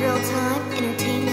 Real-time Entertainment.